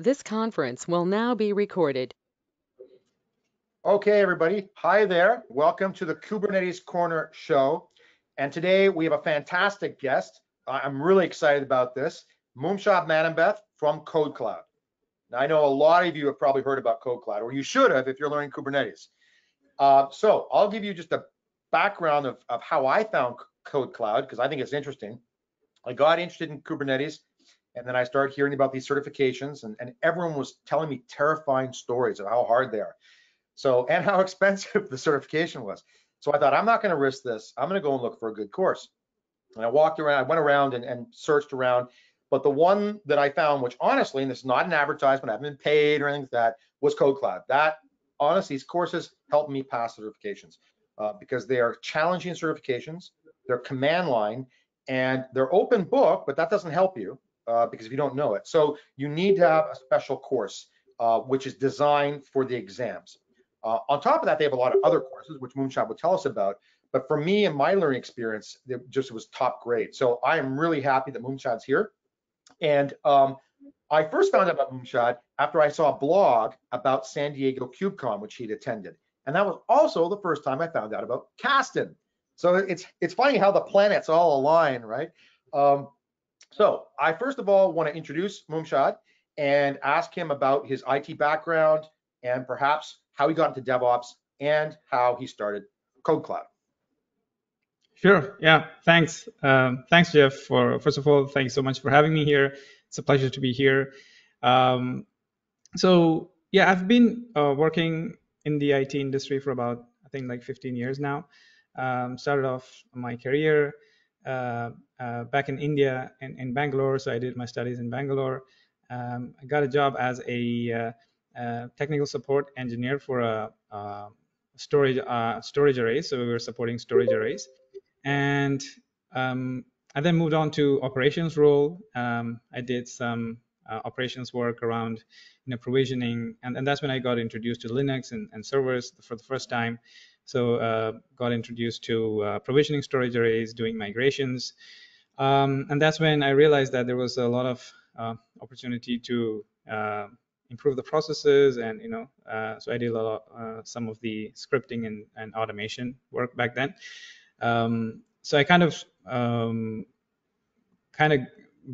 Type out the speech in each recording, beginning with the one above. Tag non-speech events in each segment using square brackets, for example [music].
This conference will now be recorded. Okay, everybody. Hi there. Welcome to the Kubernetes Korner show. And today we have a fantastic guest. I'm really excited about this. Mumshad Mannambeth from KodeKloud. Now, I know a lot of you have probably heard about KodeKloud, or you should have if you're learning Kubernetes. Uh, so I'll give you just a background of, of how I found KodeKloud, because I think it's interesting. I got interested in Kubernetes, and then I started hearing about these certifications, and, and everyone was telling me terrifying stories of how hard they are. So, [laughs] and how expensive the certification was. So I thought, I'm not going to risk this. I'm going to go and look for a good course. And I walked around, I went around and, and searched around. But the one that I found, which honestly, and this is not an advertisement, I haven't been paid or anything like that, was KodeKloud. That honestly, these courses helped me pass certifications uh, because they are challenging certifications. They're command line and they're open book, but that doesn't help you uh, because if you don't know it. So you need to have a special course, uh, which is designed for the exams. Uh, on top of that, they have a lot of other courses, which Mumshad will tell us about. But for me and my learning experience, it just was top grade. So I am really happy that Mumshad's here. And um, I first found out about Mumshad after I saw a blog about San Diego KubeCon, which he'd attended. And that was also the first time I found out about Kasten. So it's it's funny how the planets all align, right? Um, so I first of all want to introduce Mumshad and ask him about his IT background and perhaps how he got into DevOps and how he started KodeKloud. Sure. Yeah. Thanks. Um, thanks, Geoff. For first of all, thanks so much for having me here. It's a pleasure to be here. Um, so yeah, I've been uh, working in the IT industry for about I think like 15 years now. Um, started off my career back in India in, in Bangalore, so I did my studies in Bangalore. Um, I got a job as a uh, uh, technical support engineer for a, a storage uh, storage array. So we were supporting storage arrays and um, I then moved on to operations role. Um, I did some uh, operations work around you know provisioning, and, and that's when I got introduced to Linux and, and servers for the first time. So uh, got introduced to uh, provisioning storage arrays, doing migrations, um, and that's when I realized that there was a lot of uh, opportunity to uh, improve the processes, and you know, uh, so I did a lot, of, some of the scripting and, and automation work back then. Um, so I kind of um, kind of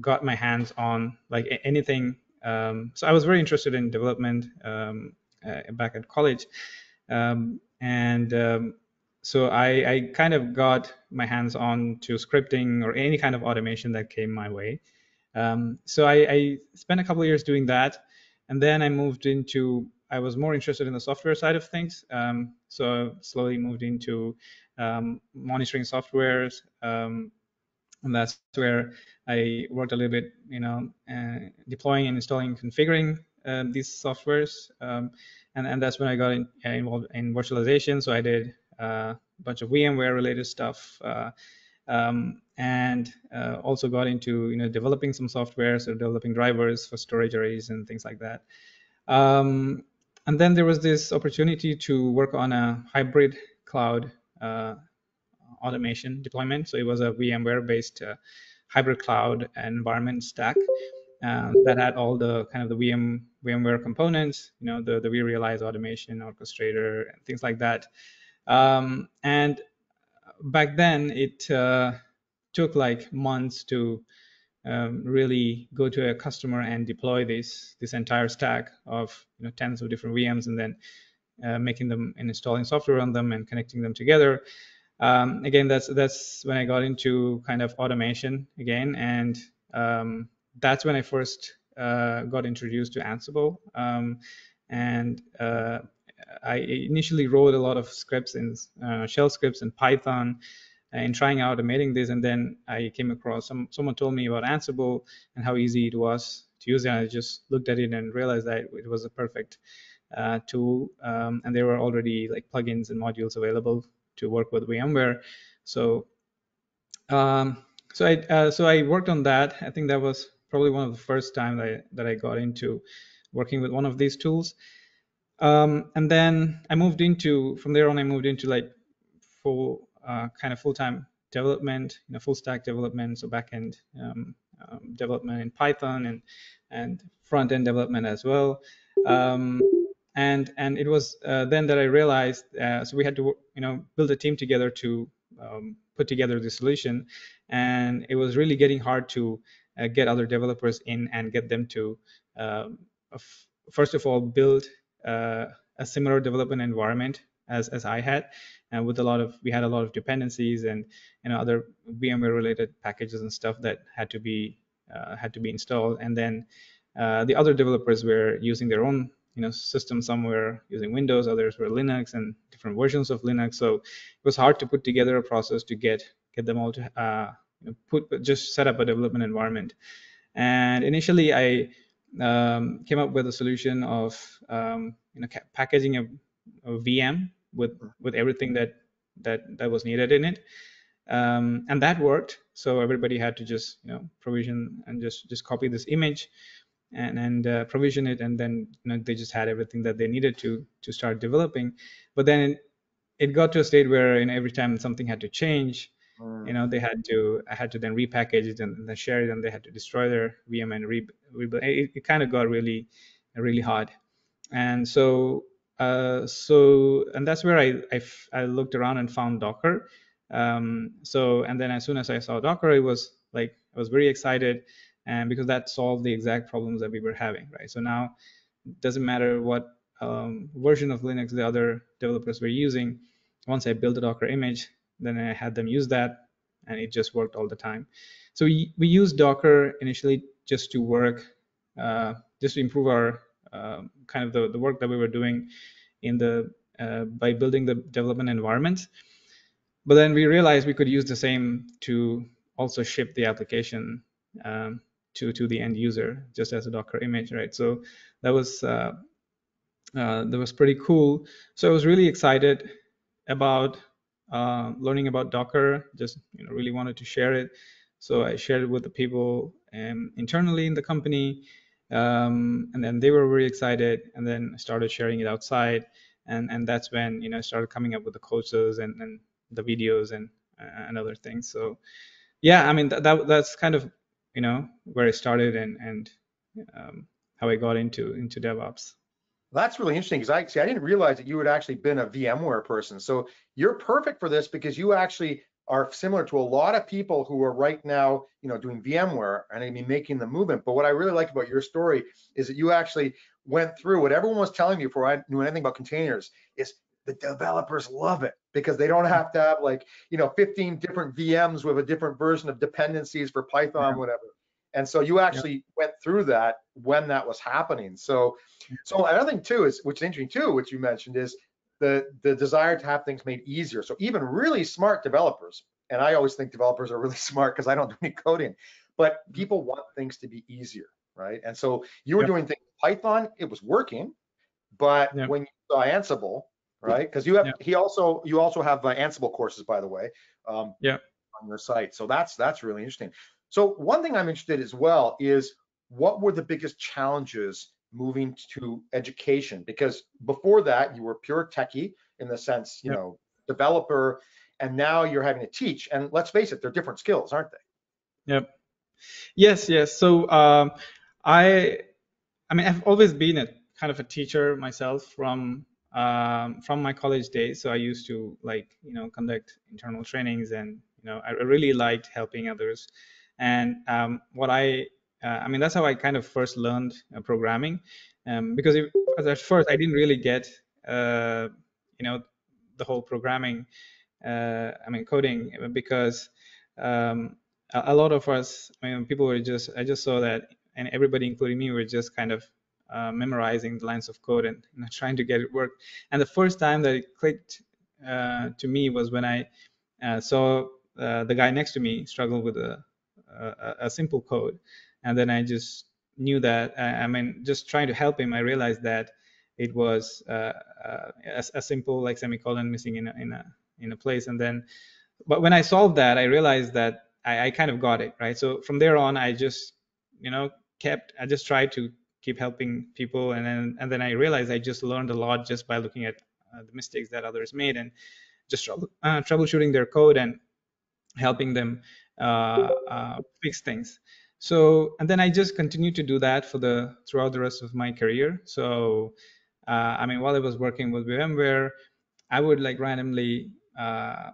got my hands on like anything. Um, so I was very interested in development um, uh, back at college, um, and um, so I, I, kind of got my hands on to scripting or any kind of automation that came my way. so I, I, spent a couple of years doing that, and then I moved into I was more interested in the software side of things. Um, so slowly moved into um, monitoring softwares. Um, and that's where I worked a little bit, you know, uh, deploying and installing, configuring uh, these softwares. And, and that's when I got in, uh, involved in virtualization. So I did uh, a bunch of VMware related stuff. Uh, um, and also got into you know developing some software, so developing drivers for storage arrays and things like that. Um, and then there was this opportunity to work on a hybrid cloud automation deployment. So it was a VMware-based uh, hybrid cloud environment stack uh, that had all the kind of the VM VMware components, you know, the the vRealize automation orchestrator and things like that. Um, and back then, it uh, took like months to um, really go to a customer and deploy this this entire stack of you know tens of different VMs and then uh, making them and installing software on them and connecting them together. Um, again, that's that's when I got into kind of automation again, and um, that's when I first uh, got introduced to Ansible. Um, and uh, I initially wrote a lot of scripts in uh, shell scripts in Python in trying out automating this. And then I came across some someone told me about Ansible and how easy it was to use it. And I just looked at it and realized that it was a perfect uh, tool. Um, and there were already like plugins and modules available to work with VMware. So um, so I uh, so I worked on that. I think that was probably one of the first time that I, that I got into working with one of these tools. Um, and then I moved into from there on I moved into like full uh, kind of full-time development, you know, full stack development, so backend um, um, development in Python and and front end development as well. Um, and and it was uh, then that I realized. Uh, so we had to you know build a team together to um, put together the solution, and it was really getting hard to uh, get other developers in and get them to um, first of all build uh, a similar development environment as as I had, and with a lot of we had a lot of dependencies and you know other VMware related packages and stuff that had to be uh, had to be installed, and then uh, the other developers were using their own you know system somewhere using Windows, others were Linux and different versions of Linux. So it was hard to put together a process to get get them all to uh, put just set up a development environment. And initially, I um, came up with a solution of um, you know packaging a, a, VM with with everything that that that was needed in it. Um, and that worked. So everybody had to just you know provision and just just copy this image and and uh, provision it, and then you know, they just had everything that they needed to to start developing. But then it got to a state where you know, every time something had to change, mm. you know they had to I had to then repackage it and then share it, and they had to destroy their VM and re- rebuild. It, it kind of got really really hard, and so uh, so and that's where I, I, I looked around and found Docker. Um, so and then as soon as I saw Docker, it was like I was very excited and because that solved the exact problems that we were having, right? So now it doesn't matter what um, version of Linux the other developers were using. Once I built a Docker image, then I had them use that, and it just worked all the time. So we, we used Docker initially just to work, uh, just to improve our uh, kind of the, the work that we were doing in the uh, by building the development environments. But then we realized we could use the same to also ship the application um, to to the end user just as a Docker image, right? So that was uh, uh, that was pretty cool. So I was really excited about uh, learning about Docker. Just you know, really wanted to share it. So I shared it with the people um, internally in the company, um, and then they were really excited. And then I started sharing it outside, and and that's when you know I started coming up with the courses and, and the videos and and other things. So yeah, I mean that, that that's kind of you know where I started and and um, how I got into into DevOps. That's really interesting because I see I didn't realize that you had actually been a VMware person. So you're perfect for this because you actually are similar to a lot of people who are right now, you know, doing VMware and I mean making the movement. But what I really like about your story is that you actually went through what everyone was telling me before I knew anything about containers is the developers love it because they don't have to have like you know 15 different VMs with a different version of dependencies for Python, yeah. whatever. And so you actually yeah. went through that when that was happening. So, so another thing too is, which is interesting too, which you mentioned is the the desire to have things made easier. So even really smart developers, and I always think developers are really [laughs] smart because I don't do any coding, but people want things to be easier, right? And so you were yeah. doing things Python, it was working, but yeah. when you saw Ansible, right? Because you have he also you also have uh, Ansible courses, by the way. Um, yeah. On your site, so that's that's really interesting. So one thing I'm interested as well is what were the biggest challenges moving to education? Because before that you were pure techie in the sense, you yep. know, developer, and now you're having to teach. And let's face it, they're different skills, aren't they? Yep. Yes, yes. So um, I, I mean, I've always been a kind of a teacher myself from um, from my college days. So I used to like, you know, conduct internal trainings and, you know, I really liked helping others. And um, what I, uh, I mean, that's how I kind of first learned uh, programming. Um, because at first I didn't really get, uh, you know, the whole programming, uh, I mean, coding, because um, a, a, lot of us, I mean, people were just, I just saw that, and everybody, including me, were just kind of uh, memorizing the lines of code and you know, trying to get it work. And the first time that it clicked uh, to me was when I saw uh, the guy next to me struggle with a, a, a, simple code, and then I just knew that. I mean, just trying to help him, I realized that it was uh, uh, a, a, simple like semicolon missing in a, in a in a place, and then. But when I solved that, I realized that I, I kind of got it right. So from there on, I just you know kept I just tried to keep helping people and then and then i realized i just learned a lot just by looking at uh, the mistakes that others made and just uh, troubleshooting their code and helping them fix things. So and then I just continued to do that for the throughout the rest of my career. So uh, I mean, while I was working with VMware, I would like randomly uh,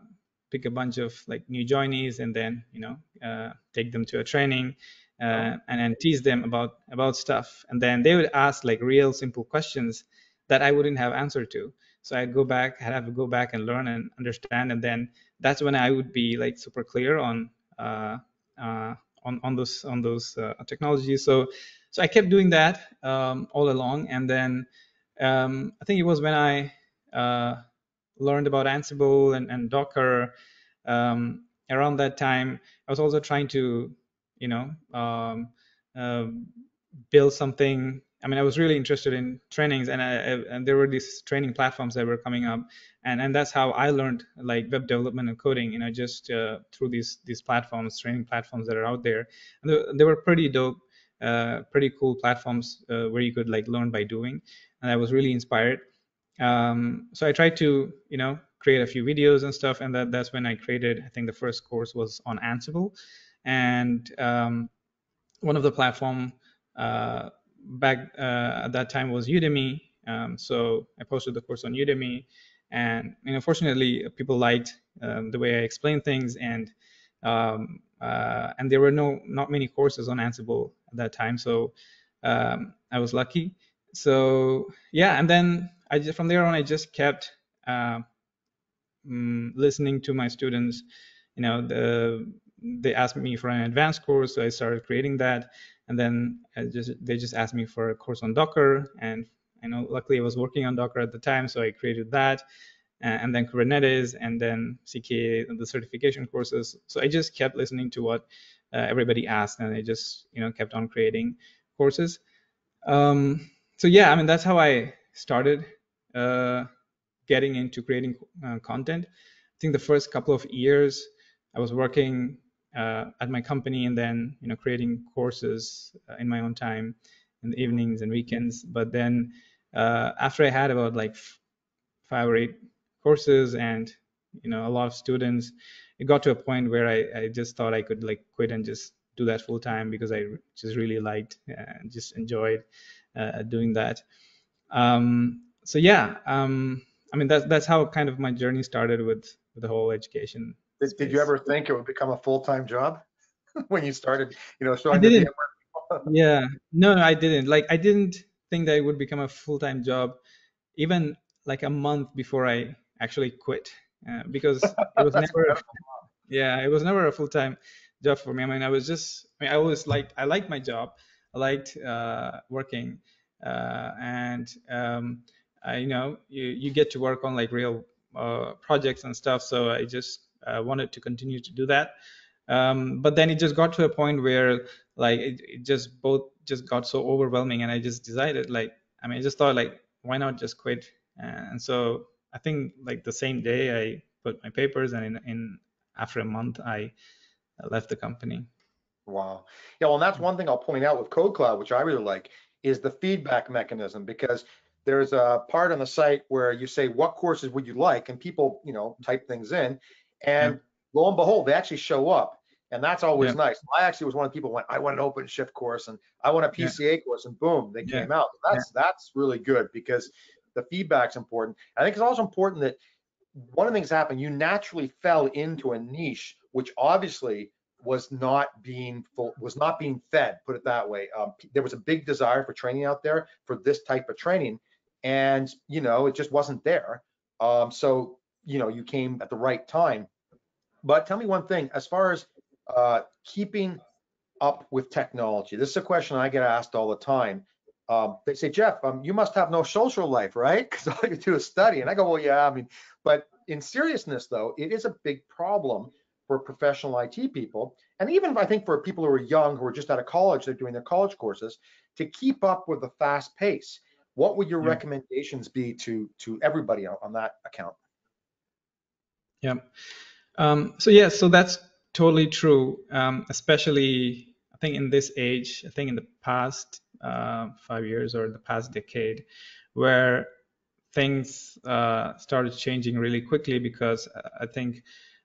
pick a bunch of like new joinees and then you know uh, take them to a training uh, and then tease them about about stuff. And then they would ask like real simple questions that I wouldn't have answer to. So I'd go back I'd have to go back and learn and understand. And then that's when I would be like super clear on uh, uh, on on those on those uh, technologies so so I kept doing that um, all along and then um, I think it was when I uh, learned about Ansible and, and Docker um, around that time. I was also trying to, you know, um, uh, build something. I mean, I was really interested in trainings, and, I, and there were these training platforms that were coming up, and and that's how I learned like web development and coding. You know, just uh, through these these platforms, training platforms that are out there, and they, they were pretty dope, uh, pretty cool platforms uh, where you could like learn by doing, and I was really inspired. Um, so I tried to, you know, create a few videos and stuff, and that that's when I created. I think the first course was on Ansible, and um, one of the platform uh, back uh, at that time was Udemy. Um, so I posted the course on Udemy, and you know, fortunately, people liked um, the way I explained things, and um, uh, and there were no not many courses on Ansible at that time, so um, I was lucky. So yeah, and then I just from there on I just kept uh, mm, listening to my students. You know, the, they asked me for an advanced course, so I started creating that, and then just, they just asked me for a course on Docker, and I know luckily I was working on Docker at the time, so I created that, and then Kubernetes, and then CK, the certification courses. So I just kept listening to what uh, everybody asked, and I just you know kept on creating courses. Um, so yeah, I mean that's how I started uh, getting into creating uh, content. I think the first couple of years I was working uh, at my company and then you know creating courses uh, in my own time in the evenings and weekends. But then uh, after I had about like five or eight courses and you know a lot of students, it got to a point where I, I just thought I could like quit and just do that full time because I just really liked and just enjoyed uh, doing that. Um, so yeah, um, I mean that's that's how kind of my journey started with, with the whole education. Did, did, you ever think it would become a full time job [laughs] when you started? You know, showing I didn't. [laughs] yeah, no, I didn't. Like I didn't think that it would become a full time job, even like a month before I actually quit, uh, because [laughs] it was never. yeah, it was never a full time job for me. I mean, I was just. I mean, I always liked. I liked my job. I liked uh, working, uh, and um, uh, you know you, you get to work on like real uh, projects and stuff so i just uh, wanted to continue to do that. Um, but then it just got to a point where like it, it, just both just got so overwhelming and i just decided like i mean i just thought like why not just quit? And so i think like the same day i put my papers and in, in after a month i left the company. Wow. Yeah well and that's one thing i'll point out with KodeKloud which i really like is the feedback mechanism because there's a part on the site where you say what courses would you like? and people you know type things in and lo and behold they actually show up. And that's always nice. I actually was one of the people who went i want an OpenShift course and i want a pca course and boom they came out. That's that's really good because the feedback's important. I think it's also important that one of the things that happened you naturally fell into a niche which obviously was not being full, was not being fed put it that way. Um, there was a big desire for training out there for this type of training and you know it just wasn't there. Um, so you know you came at the right time. But tell me one thing, as far as uh, keeping up with technology, this is a question I get asked all the time. Um, they say, Geoff, um, you must have no social life, right? Because all you do is study. And I go, well, yeah, I mean, but in seriousness, though, it is a big problem for professional IT people. And even I think for people who are young, who are just out of college, they're doing their college courses, to keep up with the fast pace. What would your yeah. recommendations be to to everybody on, on that account? Yeah. Um, so yeah, so that's totally true. Um, especially, I think in this age, I think in the past uh, five years or the past decade, where things uh, started changing really quickly because I think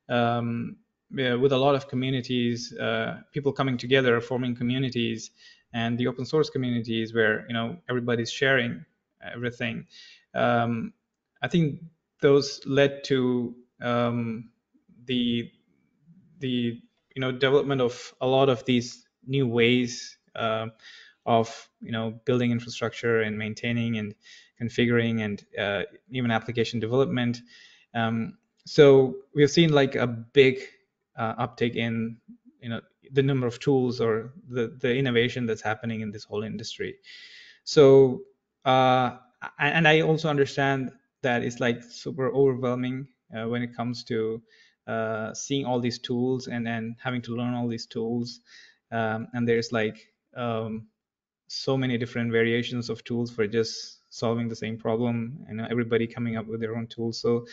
um, with a lot of communities, uh, people coming together, forming communities, and the open source communities where you know everybody's sharing everything. Um, I think those led to um, the the you know development of a lot of these new ways uh, of you know building infrastructure and maintaining and configuring and uh, even application development. Um, so we've seen like a big uh, uptake in you know the number of tools or the the innovation that's happening in this whole industry. So uh, and I also understand that it's like super overwhelming uh, when it comes to uh, seeing all these tools and then having to learn all these tools. Um, and there's like um, so many different variations of tools for just solving the same problem and everybody coming up with their own tools. So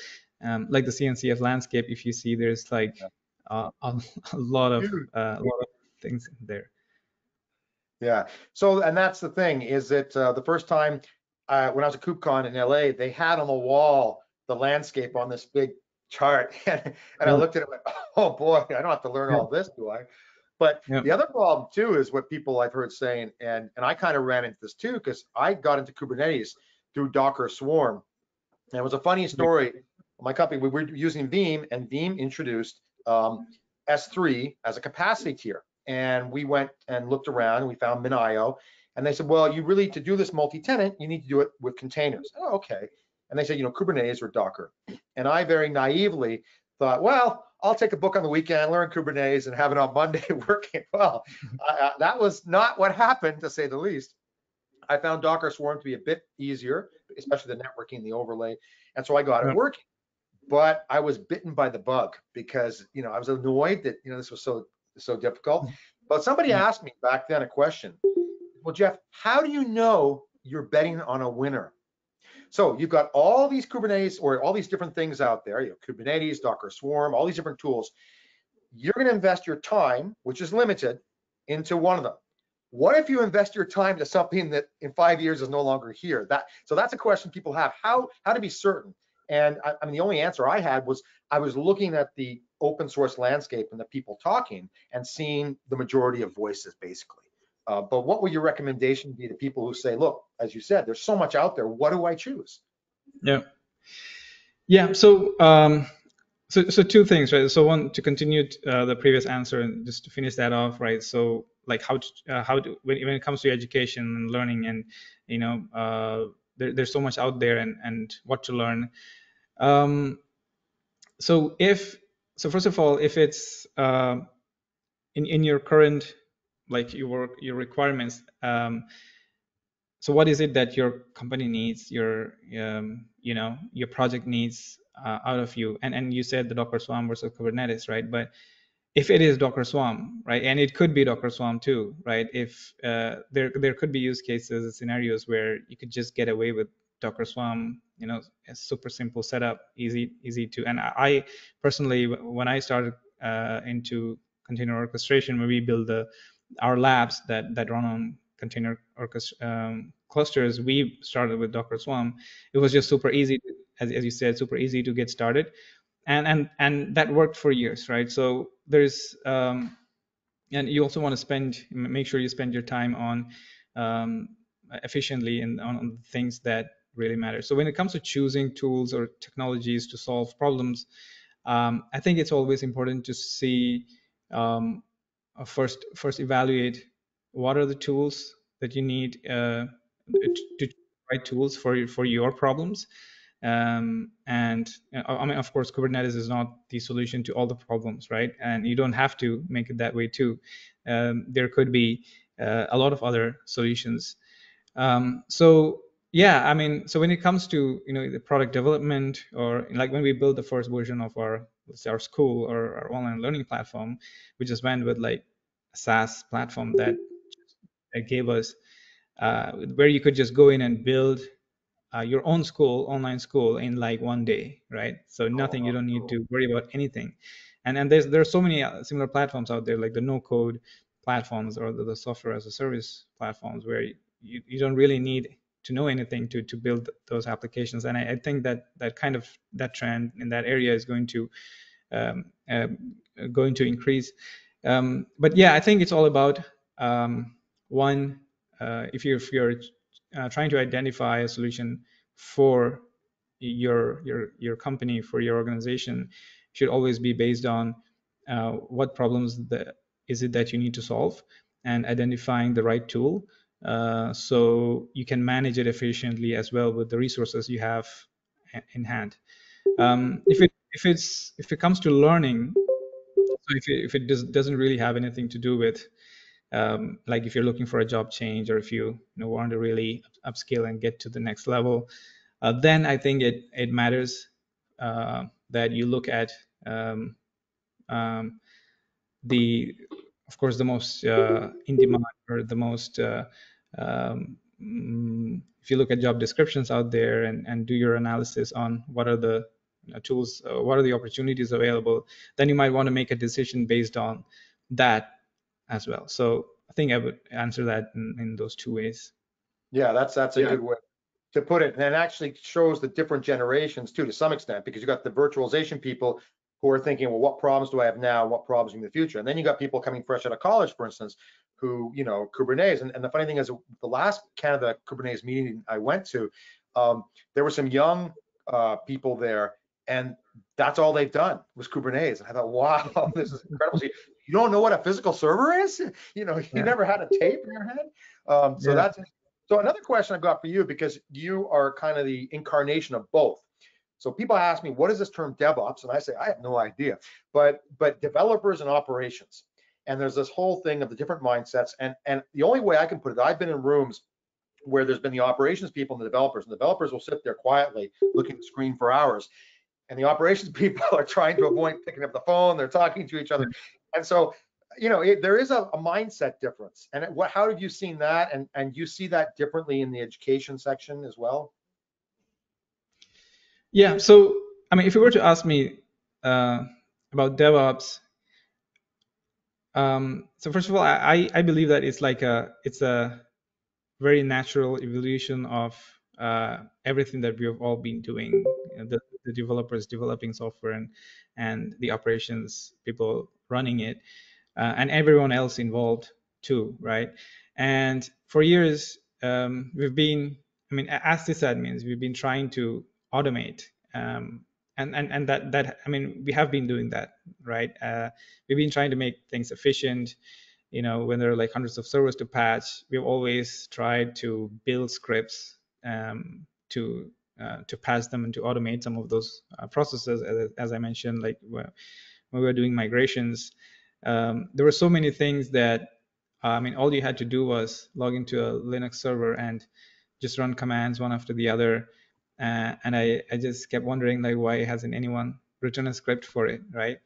um, like the CNCF landscape, if you see, there's like uh, a, a, lot of uh, a lot of things there. Yeah. So, and that's the thing is that uh, the first time uh, when I was at KubeCon in LA, they had on the wall the landscape on this big chart, [laughs] and, and I looked at it, and went, [laughs] oh boy, I don't have to learn Yeah. all this, do I? But Yeah. the other problem too is what people I've heard saying, and and I kind of ran into this too because I got into Kubernetes through Docker Swarm, and it was a funny story. My company we were using Veeam, and Veeam introduced um, S3 as a capacity tier, and we went and looked around, and we found MinIO, and they said, well, you really to do this multi-tenant, you need to do it with containers. Oh, okay. And they said, you know, Kubernetes or Docker. And I very naively thought, well, I'll take a book on the weekend, learn Kubernetes, and have it on Monday [laughs] working. Well, that was not what happened, to say the least. I found Docker Swarm to be a bit easier, especially the networking, the overlay, and so I got it working. But I was bitten by the bug because you know I was annoyed that you know this was so so difficult. Hmm. But somebody Yeah. asked me back then a question. Well, Geoff, how do you know you're betting on a winner? So you've got all these Kubernetes or all these different things out there, you know, Kubernetes, Docker Swarm, all these different tools. You're going to invest your time, which is limited, into one of them. What if you invest your time to something that in five years is no longer here? That so that's a question people have. How how to be certain? And I, I mean, the only answer I had was I was looking at the open source landscape and the people talking and seeing the majority of voices, basically. Uh, but what would your recommendation be to people who say, look, as you said, there's so much out there. What do I choose? Yeah. Yeah. So, um, so, so two things, right? So one, to continue uh, the previous answer and just to finish that off, right? So like how to, uh, how to, when, when it comes to education and learning and, you know, uh, there, there's so much out there and, and what to learn. Um, so if, so first of all, if it's, uh, in, in your current, like your, your requirements, um, so what is it that your company needs your um, you know your project needs uh, out of you? And and you said the docker swarm versus kubernetes right? But if it is docker swarm right and it could be docker swarm too right? If uh, there there could be use cases scenarios where you could just get away with docker swarm you know a super simple setup easy easy to and i personally when i started uh, into container orchestration when we build the our labs that that run on container um, clusters, we started with Docker Swarm. It was just super easy, as, as you said, super easy to get started, and and and that worked for years, right? So there's um, and you also want to spend make sure you spend your time on um, efficiently and on, on things that really matter. So when it comes to choosing tools or technologies to solve problems, um, I think it's always important to see um, uh, first first evaluate what are the tools that you need uh, to right tools for for your problems. Um, and uh, i mean of course kubernetes is not the solution to all the problems right? And you don't have to make it that way too. Um, there could be uh, a lot of other solutions. Um, so yeah i mean so when it comes to you know the product development or like when we built the first version of our let's say our school or our online learning platform we just went with like a saas platform that that gave us uh, where you could just go in and build uh, your own school, online school, in like one day, right? So nothing, you don't need to worry about anything. And and there's there's so many uh, similar platforms out there, like the no code platforms or the, the software as a service platforms, where you, you don't really need to know anything to to build those applications. And I, I think that that kind of that trend in that area is going to um, um, going to increase. Um, but yeah, I think it's all about um, one. Uh, if you're if you're uh, trying to identify a solution for your your your company for your organization, should always be based on uh, what problems is it that you need to solve and identifying the right tool uh, so you can manage it efficiently as well with the resources you have in hand. Um, if it if it's if it comes to learning, so if it, if it does, doesn't really have anything to do with um, like if you're looking for a job change or if you, you know, want to really upskill and get to the next level, uh, then I think it it matters uh, that you look at um, um, the of course the most uh, in demand or the most uh, um, mm, if you look at job descriptions out there and, and do your analysis on what are the you know, tools, uh, what are the opportunities available, then you might want to make a decision based on that as well. So I think I would answer that in, in those two ways. Yeah, that's that's a Yeah. good way to put it. And it actually shows the different generations too, to some extent, because you got the virtualization people who are thinking, well, what problems do I have now? What problems in the future? And then you got people coming fresh out of college, for instance, who, you know, Kubernetes. And, and the funny thing is, the last Canada Kubernetes meeting I went to, um, there were some young uh, people there, and that's all they've done was Kubernetes. And I thought, wow, [laughs] this is incredible. So you, you don't know what a physical server is? [laughs] You know, you Yeah. never had a tape in your head. Um, so Yeah. that's so another question I've got for you, because you are kind of the incarnation of both. So people ask me, what is this term DevOps? And I say, I have no idea. But but developers and operations. And there's this whole thing of the different mindsets. And and the only way I can put it, I've been in rooms where there's been the operations people and the developers. And the developers will sit there quietly looking at the screen for hours. And the operations [laughs] people are trying to avoid picking up the phone. They're talking to each other. And so you know, it, there is a, a mindset difference. And what, how have you seen that? And and you see that differently in the education section as well? Yeah. So, I mean, if you were to ask me uh, about DevOps, um, so first of all, I, I believe that it's like a it's a very natural evolution of uh, everything that we have all been doing. You know, the, the developers developing software and and the operations people running it, uh, and everyone else involved too, right? And for years, um, we've been, I mean, as sysadmins, we've been trying to automate um, and and and that that i mean we have been doing that right? Uh, we've been trying to make things efficient. You know when there are like hundreds of servers to patch we've always tried to build scripts um, to uh, to patch them and to automate some of those uh, processes as, as i mentioned like when we were doing migrations. Um, there were so many things that i mean all you had to do was log into a linux server and just run commands one after the other uh, and I, I just kept wondering like why hasn't anyone written a script for it right?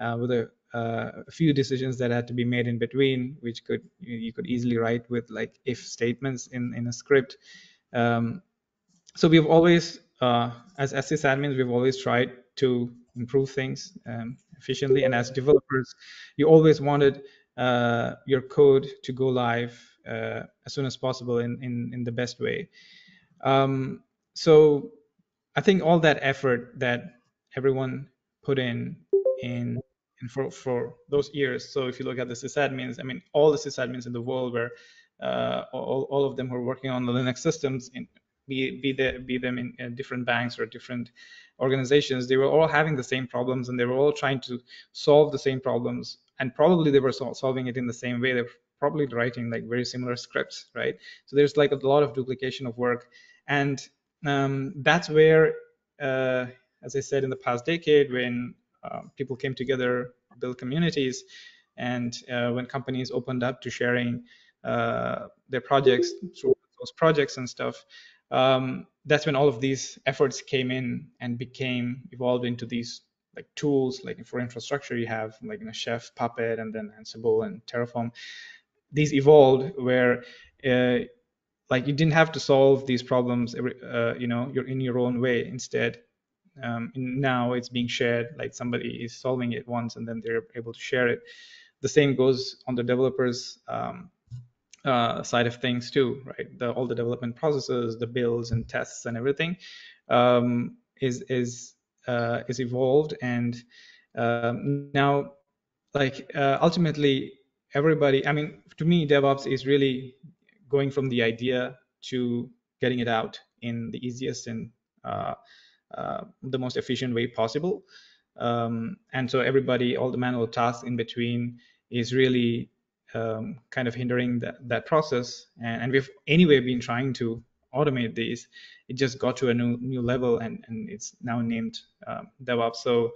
Uh, with a, uh, a few decisions that had to be made in between which could you, could easily write with like if statements in in a script. Um, so we've always uh, as as sysadmins we've always tried to improve things um, efficiently. And as developers you always wanted uh, your code to go live uh, as soon as possible in in, in the best way. Um, so I think all that effort that everyone put in in, for, for those years. So if you look at the sysadmins, I mean, all the sysadmins in the world were uh, all, all of them were working on the Linux systems, in, be be, the, be them in, in different banks or different organizations. They were all having the same problems, and they were all trying to solve the same problems. And probably they were sol- solving it in the same way. They're probably writing like very similar scripts, right? So there's like a lot of duplication of work, and um, that's where, uh, as I said in the past decade, when uh, people came together, build communities, and uh, when companies opened up to sharing uh, their projects through those projects and stuff, um, that's when all of these efforts came in and became evolved into these like tools. Like for infrastructure, you have like you know, Chef, Puppet, and then Ansible and Terraform. These evolved where uh, like you didn't have to solve these problems uh, you know you're in your own way instead um, now it's being shared like somebody is solving it once and then they're able to share it the same goes on the developers um, uh, side of things too right the, all the development processes the builds and tests and everything um, is is uh, is evolved and Um, now, like uh, ultimately, everybody. I mean, to me, DevOps is really going from the idea to getting it out in the easiest and uh, uh, the most efficient way possible. Um, and so everybody, all the manual tasks in between is really um, kind of hindering that, that process. And, and, we've anyway been trying to automate these. It just got to a new new level, and, and it's now named um, DevOps. So,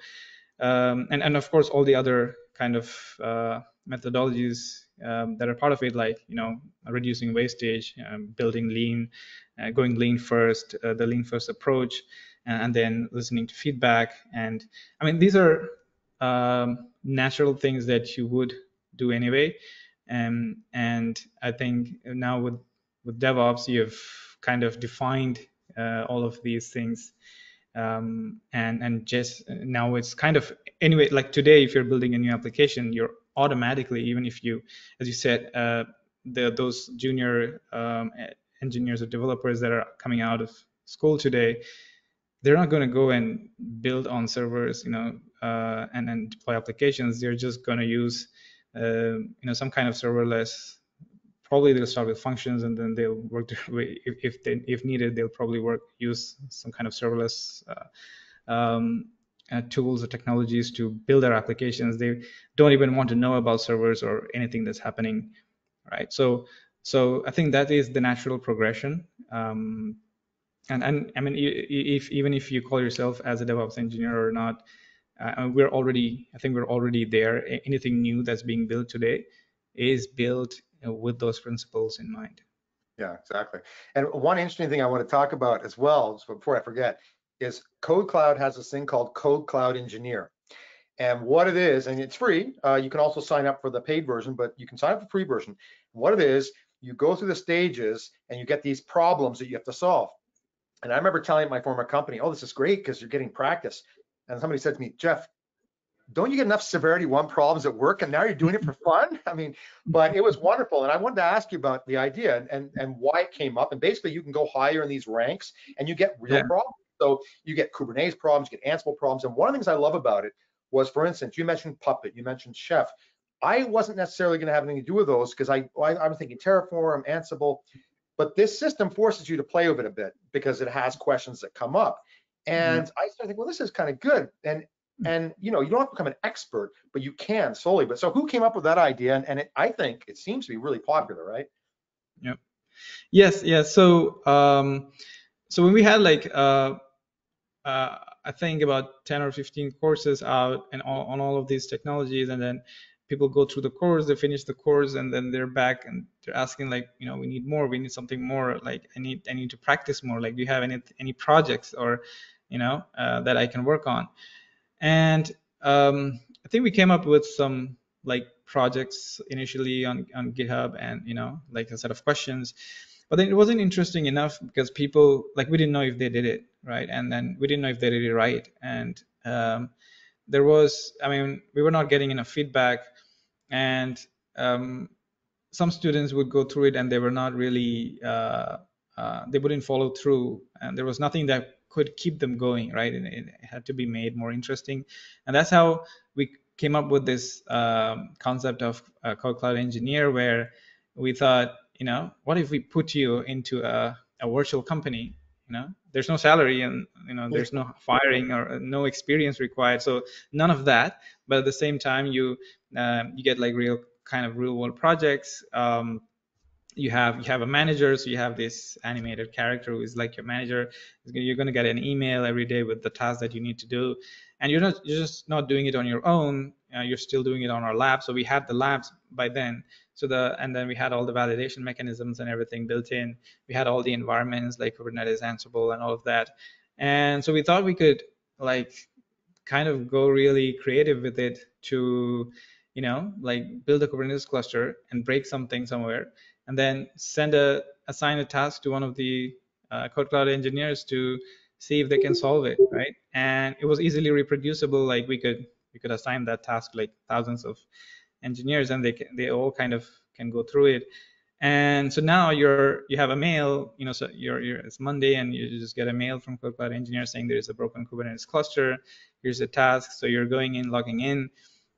um, and and of course all the other kind of uh, methodologies um, that are part of it, like you know reducing wastage, um, building lean, uh, going lean first, uh, the lean first approach, and then listening to feedback. And I mean these are um, natural things that you would do anyway. Um, and I think now with with DevOps, you've kind of defined uh, all of these things. Um, and and just now it's kind of anyway like today if you're building a new application you're automatically even if you as you said uh, the those junior um, engineers or developers that are coming out of school today they're not going to go and build on servers you know uh, and then deploy applications. They're just going to use uh, you know some kind of serverless. Probably they'll start with functions and then they'll work their [laughs] way if if, they, if needed they'll probably work use some kind of serverless uh, um, uh, tools or technologies to build their applications. They don't even want to know about servers or anything that's happening right? So so i think that is the natural progression. Um, and and i mean if even if you call yourself as a devops engineer or not uh, we're already i think we're already there. Anything new that's being built today is built you know, with those principles in mind. Yeah exactly. And one interesting thing i want to talk about as well before i forget is KodeKloud has this thing called KodeKloud engineer and what it is and it's free uh, you can also sign up for the paid version but you can sign up for free version what it is you go through the stages and you get these problems that you have to solve and i remember telling my former company oh this is great because you're getting practice and somebody said to me, Geoff, don't you get enough severity one problems at work and now you're doing it for fun? [laughs] I mean, but it was wonderful. And I wanted to ask you about the idea and, and, and why it came up. And basically you can go higher in these ranks and you get real yeah. problems. So you get Kubernetes problems, you get Ansible problems. And one of the things I love about it was, for instance, you mentioned Puppet, you mentioned Chef. I wasn't necessarily going to have anything to do with those because I, I, I was thinking Terraform, Ansible, but this system forces you to play with it a bit because it has questions that come up. And mm-hmm. I started thinking, well, this is kind of good. And hmm. and you know, you don't have to become an expert, but you can slowly. But so who came up with that idea? And, and it, I think it seems to be really popular, right? Yep. Yes, yes. So um, so when we had like uh, uh, I think about 10 or 15 courses out and all, on all of these technologies, and then people go through the course, they finish the course, and then they're back and they're asking like, you know, we need more, we need something more. Like I need I need to practice more. Like, do you have any any projects or you know, uh, that I can work on. And um, I think we came up with some like projects initially on, on GitHub and, you know, like a set of questions. But then it wasn't interesting enough because people, like, we didn't know if they did it right. And then we didn't know if they did it right. And um, there was, I mean, we were not getting enough feedback. And um, some students would go through it and they were not really, uh, uh, they wouldn't follow through. And there was nothing that could keep them going, right? And it had to be made more interesting. And that's how we came up with this um, concept of a KodeKloud engineer, where we thought, you know, what if we put you into a, a virtual company? You know, there's no salary and you know there's no firing or no experience required, so none of that. But at the same time, you um, you get like real kind of real world projects. Um, you have you have a manager so you have this animated character who is like your manager you're going to get an email every day with the task that you need to do and you're not you're just not doing it on your own uh, you're still doing it on our lab so we had the labs by then so the and then we had all the validation mechanisms and everything built in. We had all the environments like kubernetes ansible and all of that. And so we thought we could like kind of go really creative with it to you know like build a kubernetes cluster and break something somewhere and then send a assign a task to one of the uh, KodeKloud engineers to see if they can solve it right? And it was easily reproducible like we could we could assign that task like thousands of engineers and they can, they all kind of can go through it And so now you're you have a mail, you know, so you're, you're it's Monday and you just get a mail from Cloud Engineer saying there's a broken Kubernetes cluster. Here's a task. So you're going in, logging in,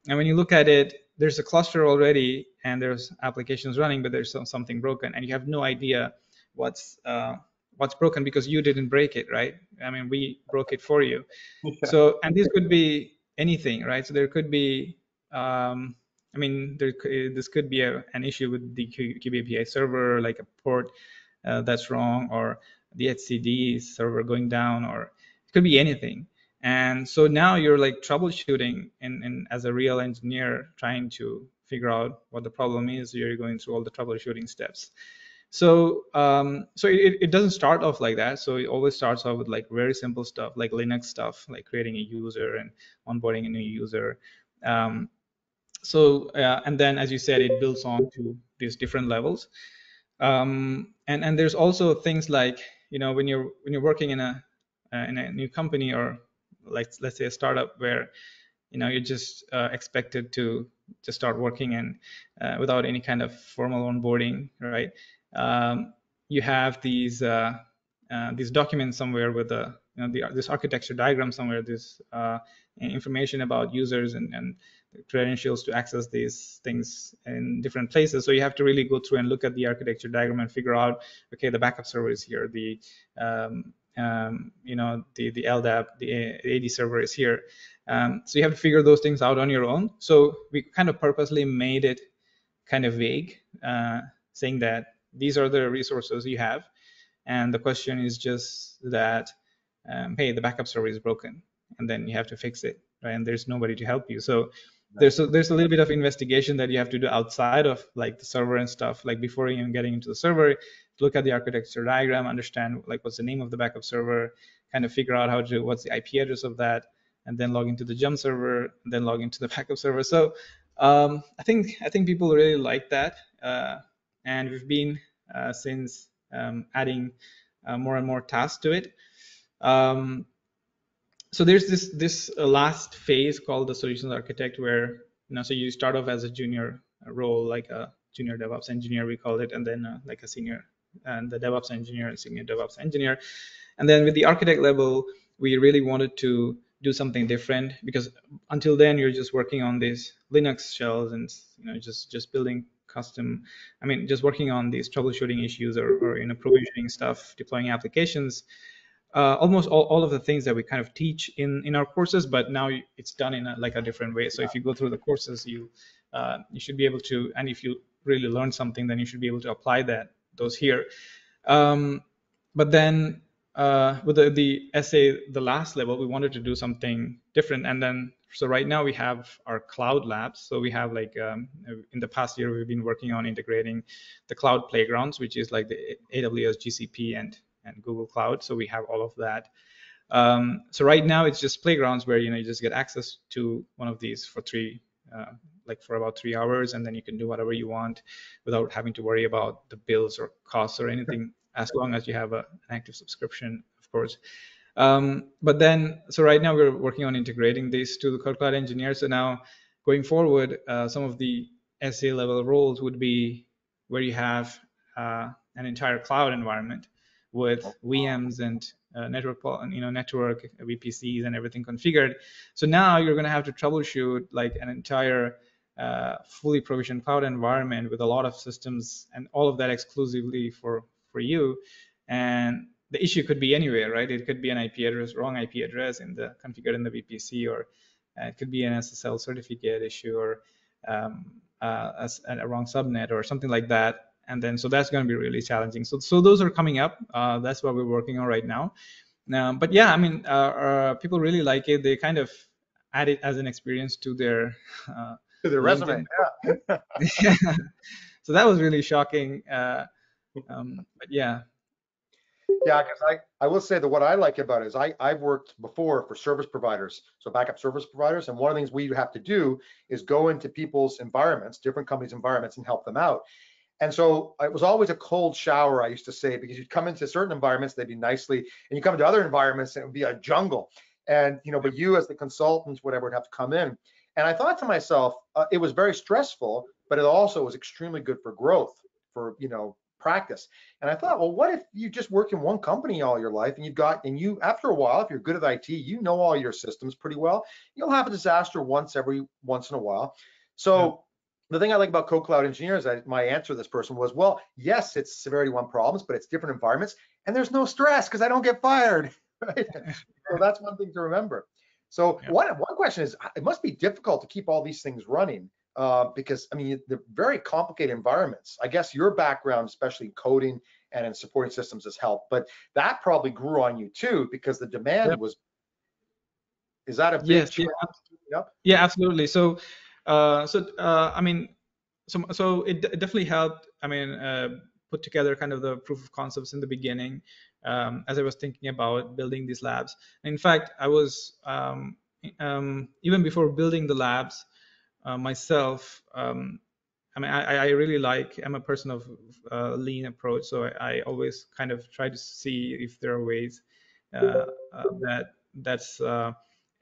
and when you look at it, there's a cluster already and there's applications running, but there's something broken, and you have no idea what's uh, what's broken because you didn't break it, right? I mean, we broke it for you. [laughs] So, and this could be anything, right? So there could be um, I mean, there, this could be a, an issue with the kube server, like a port uh, that's wrong, or the etcd server going down, or it could be anything. And so now you're like troubleshooting, and, and as a real engineer, trying to figure out what the problem is. You're going through all the troubleshooting steps. So um, so it, it doesn't start off like that. So it always starts off with like very simple stuff, like Linux stuff, like creating a user and onboarding a new user. Um, so uh, and then as you said it builds on to these different levels. Um, and and there's also things like you know when you're when you're working in a uh, in a new company or like let's say a startup where you know you're just uh, expected to to start working and uh, without any kind of formal onboarding right? Um, you have these uh, uh, these documents somewhere with the you know the, this architecture diagram somewhere this information about users and and credentials to access these things in different places. So you have to really go through and look at the architecture diagram and figure out, okay, the backup server is here, the um, um, you know the the LDAP, the AD server is here. Um, so you have to figure those things out on your own. So we kind of purposely made it kind of vague, uh, saying that these are the resources you have, and the question is just that, um, hey, the backup server is broken, and then you have to fix it, right? And there's nobody to help you. So there's a, there's a little bit of investigation that you have to do outside of like the server and stuff like before even getting into the server. Look at the architecture diagram understand like what's the name of the backup server kind of figure out how to what's the ip address of that and then log into the jump server then log into the [laughs] backup server. So um, i think i think people really like that uh, and we've been uh, since um, adding uh, more and more tasks to it. Um, so there's this this uh, last phase called the solutions architect where you know so you start off as a junior role like a junior devops engineer we call it and then uh, like a senior and the devops engineer and senior devops engineer. And then with the architect level we really wanted to do something different because until then you're just working on these linux shells and you know just just building custom i mean just working on these troubleshooting issues or, or you know provisioning stuff deploying applications uh, almost all, all of the things that we kind of teach in in our courses but now it's done in a, like a different way. So if you go through the courses you uh, you should be able to and if you really learn something then you should be able to apply that those here. Um, but then uh, with the, the SA the last level we wanted to do something different. And then so right now we have our cloud labs. So we have like um, in the past year we've been working on integrating the cloud playgrounds which is like the aws gcp and and Google Cloud. So we have all of that. Um, so right now it's just playgrounds where you know you just get access to one of these for three, uh, like for about three hours, and then you can do whatever you want without having to worry about the bills or costs or anything, as long as you have a, an active subscription, of course. Um, but then, so right now we're working on integrating these to the KodeKloud Engineer. So now going forward, uh, some of the SA level roles would be where you have uh, an entire cloud environment with VMs and uh, network, you know, network VPCs and everything configured. So now you're going to have to troubleshoot like an entire uh, fully provisioned cloud environment with a lot of systems and all of that exclusively for for you. And the issue could be anywhere, right? It could be an IP address, wrong IP address in the configured in the VPC, or uh, it could be an SSL certificate issue, or um, uh, a, a, wrong subnet, or something like that and then so that's going to be really challenging. So so those are coming up. Uh, that's what we're working on right now. Um, but yeah, I mean, uh, uh, people really like it. They kind of add it as an experience to their uh, to their resume. Yeah. yeah. [laughs] So that was really shocking. Uh, um, but yeah. Yeah, because I, I will say that what I like about it is I, I've worked before for service providers, so backup service providers, and one of the things we have to do is go into people's environments, different companies' environments, and help them out. And so it was always a cold shower, I used to say, because you'd come into certain environments, they'd be nicely, and you come into other environments, it would be a jungle. And, you know, but you as the consultant, whatever, would have to come in. And I thought to myself, uh, it was very stressful, but it also was extremely good for growth. for you know practice. And I thought, well, what if you just work in one company all your life and you've got, and you, after a while, if you're good at IT, you know all your systems pretty well. You'll have a disaster once every once in a while. So yeah. The thing I like about KodeKloud Engineers, I, my answer to this person was, well, yes, it's severity one problems, but it's different environments, and there's no stress because I don't get fired. [laughs] Right? so that's one thing to remember. So yeah. one one question is, it must be difficult to keep all these things running uh, because I mean they're very complicated environments. I guess your background, especially in coding and in supporting systems, has helped, but that probably grew on you too because the demand was. Is that a big yes, yeah, yep. yeah, absolutely. So, uh, so uh, I mean, so so it, it definitely helped. I mean, uh, put together kind of the proof of concepts in the beginning um, as I was thinking about building these labs. In fact, I was um, um, even before building the labs, uh, myself, um, I mean, I, I, really like, I'm a person of uh, lean approach. So I, I, always kind of try to see if there are ways uh, that that's,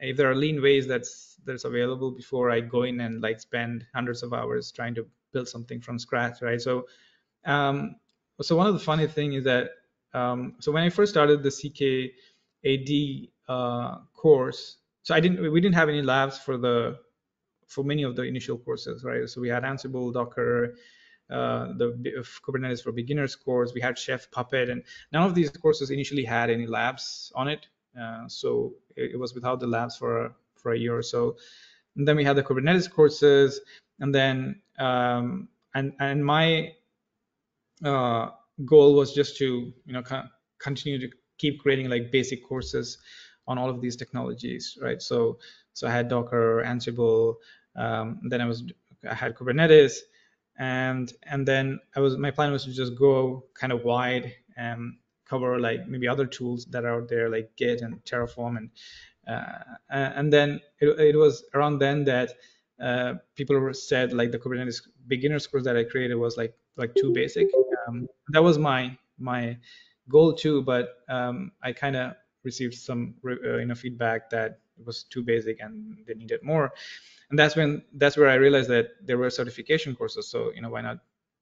if there are lean ways that's, that's available before I go in and like spend hundreds of hours trying to build something from scratch, right? So, um, so one of the funny thing is that, um, so when I first started the CKAD uh, course, so I didn't, we didn't have any labs for the for many of the initial courses, right? So we had Ansible, Docker, uh, the Kubernetes for beginners course. We had Chef, Puppet, and none of these courses initially had any labs on it. Uh, so it, it, was without the labs for for a year or so. And then we had the Kubernetes courses, and then um, and and my uh, goal was just to you know continue to keep creating like basic courses on all of these technologies, right? So so I had Docker, Ansible, um, then I was I had Kubernetes, and and then I was my plan was to just go kind of wide and cover like maybe other tools that are out there like Git and Terraform and uh, and then it, it was around then that uh, people said like the Kubernetes beginners course that I created was like like too basic. Um, that was my my goal too, but um, I kind of received some uh, you know feedback that it was too basic and they needed more and that's when that's where I realized that there were certification courses. So you know why not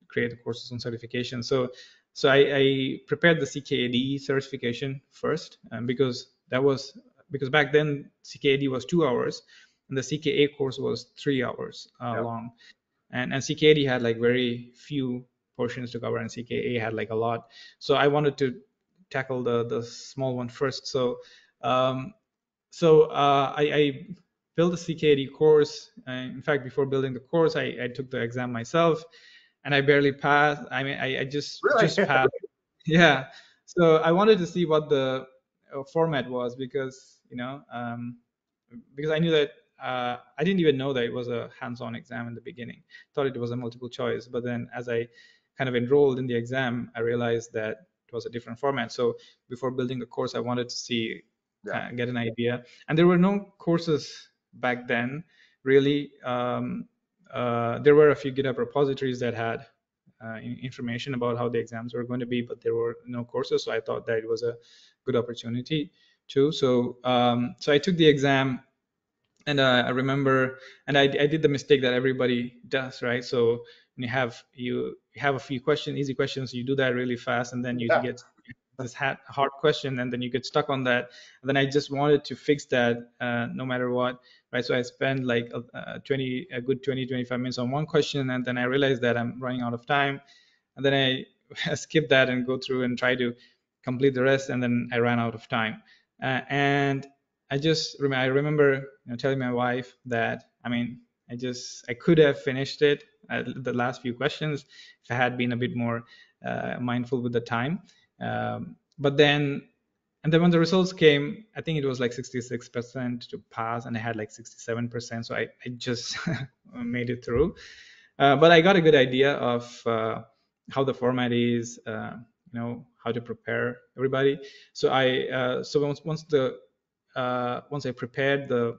create courses on certification? So so I, I prepared the CKAD certification first um, because that was because back then CKAD was two hours and the CKA course was three hours uh, long, and and CKAD had like very few portions to cover and CKA had like a lot. So I wanted to tackle the the small one first. So um, so uh, I, I build a CKAD course. Uh, in fact, before building the course, I, I, took the exam myself, and I barely passed. I mean, I, I just really? just passed. [laughs] yeah. So I wanted to see what the uh, format was because you know um, because I knew that uh, I didn't even know that it was a hands-on exam in the beginning. Thought it was a multiple choice, but then as I kind of enrolled in the exam, I realized that it was a different format. So before building the course, I wanted to see yeah. uh, get an idea, and there were no courses back then, really, um, uh, there were a few GitHub repositories that had uh, information about how the exams were going to be, but there were no courses. So I thought that it was a good opportunity too. So um, so I took the exam, and uh, I remember, and I, I did the mistake that everybody does, right? So you have you have a few questions, easy questions, you do that really fast, and then you yeah. get this hard question, and then you get stuck on that. And then I just wanted to fix that uh, no matter what right? So I spend like a, 20, a good 20, 25 minutes on one question, and then I realize that I'm running out of time, and then I [laughs] skip that and go through and try to complete the rest, and then I ran out of time. Uh, and I just I remember you know, telling my wife that I mean I just I could have finished it the last few questions if I had been a bit more uh, mindful with the time. Um, but then and then when the results came, I think it was like 66% to pass, and I had like 67%. So I, I just [laughs] made it through. Uh, but I got a good idea of uh, how the format is, uh, you know, how to prepare everybody. So I, uh, so once once the uh, once I prepared the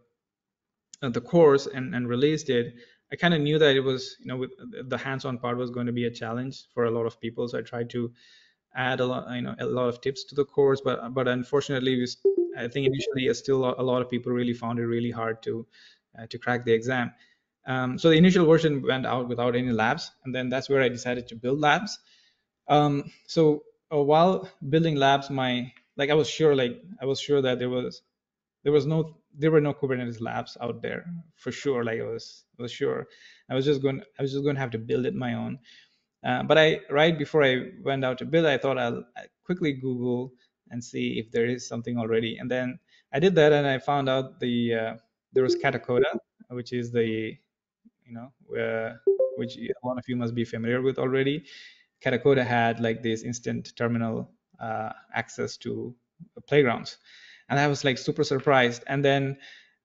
uh, the course and, and released it, I kind of knew that it was, you know, with the hands-on part was going to be a challenge for a lot of people. So I tried to add a lot, you know, a lot of tips to the course, but but unfortunately, we, I think initially, still a lot of people really found it really hard to uh, to crack the exam. Um, so the initial version went out without any labs, and then that's where I decided to build labs. Um, so uh, while building labs, my like I was sure like I was sure that there was there was no there were no Kubernetes labs out there for sure. Like I was I was sure. I was just going I was just going to have to build it my own. Uh, but I right before I went out to build, I thought I'll quickly Google and see if there is something already. And then I did that, and I found out the uh, there was Katacoda, which is the you know uh, which one of you must be familiar with already. Katacoda had like this instant terminal uh, access to playgrounds, and I was like super surprised. And then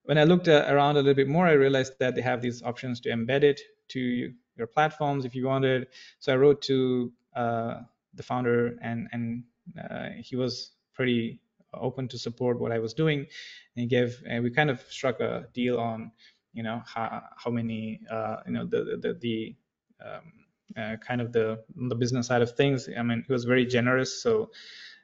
when I looked uh, around a little bit more, I realized that they have these options to embed it to your platforms if you wanted. So I wrote to uh, the founder, and and uh, he was pretty open to support what I was doing. And he gave, and we kind of struck a deal on, you know, how how many, uh, you know, the the the um, uh, kind of the the business side of things. I mean, he was very generous. So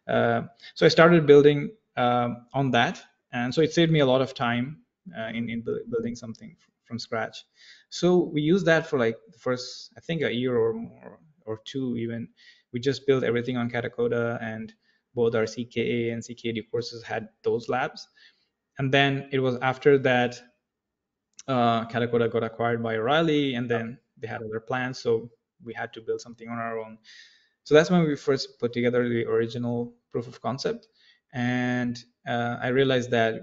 uh, so I started building um, on that, and so it saved me a lot of time uh, in in building something from scratch. So we used that for like the first, I think, a year or more or two even. We just built everything on Katacoda and both our CKA and CKD courses had those labs. And then it was after that uh, Katacoda got acquired by O'Reilly, and then they had other plans, so we had to build something on our own. So that's when we first put together the original proof of concept, and uh, I realized that